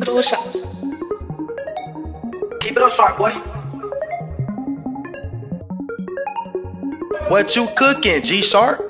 Rusha. Keep it up, sharp boy. What you cooking, G Sharp?